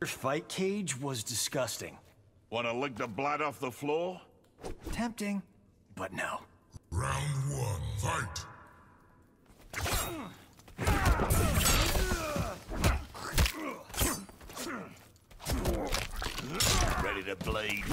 first fight, Cage, was disgusting. Wanna lick the blood off the floor? Tempting, but no. Round one, fight! Ready to bleed.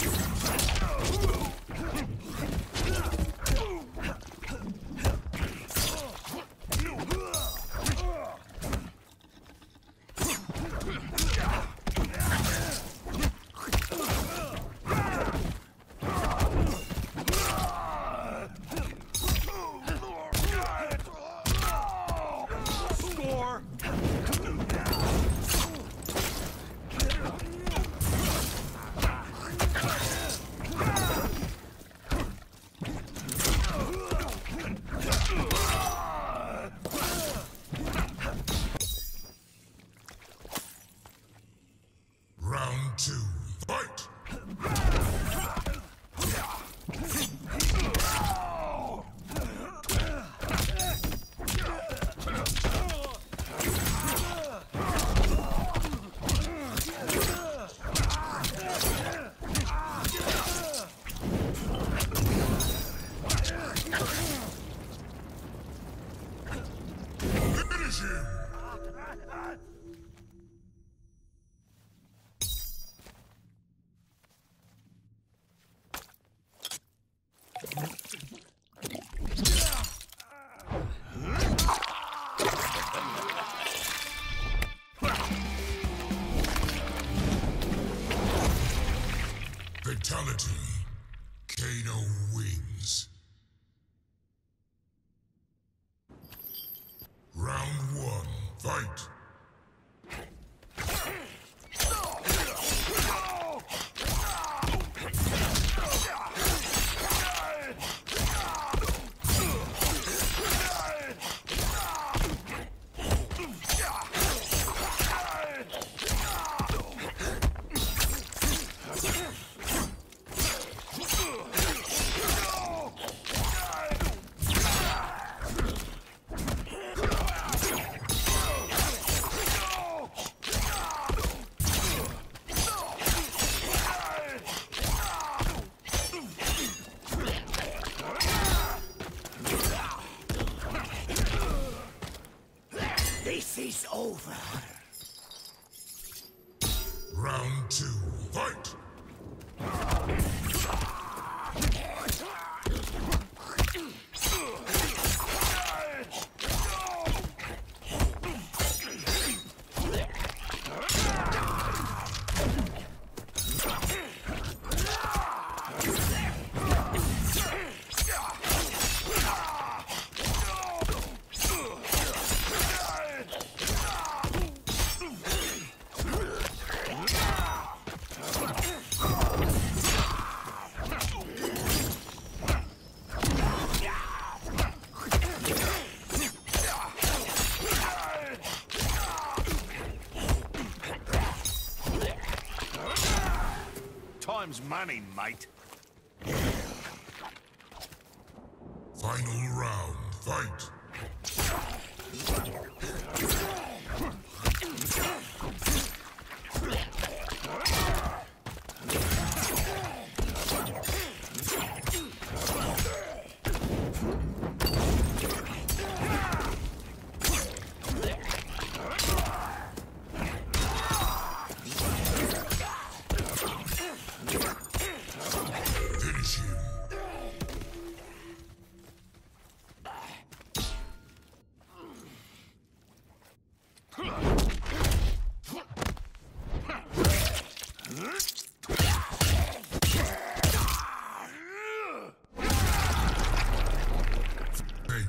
Score! Round two, fight! Fatality. Kano wins. Is over. Time's money, mate. Final round, fight.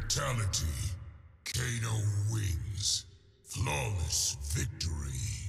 Fatality. Kano wins. Flawless victory.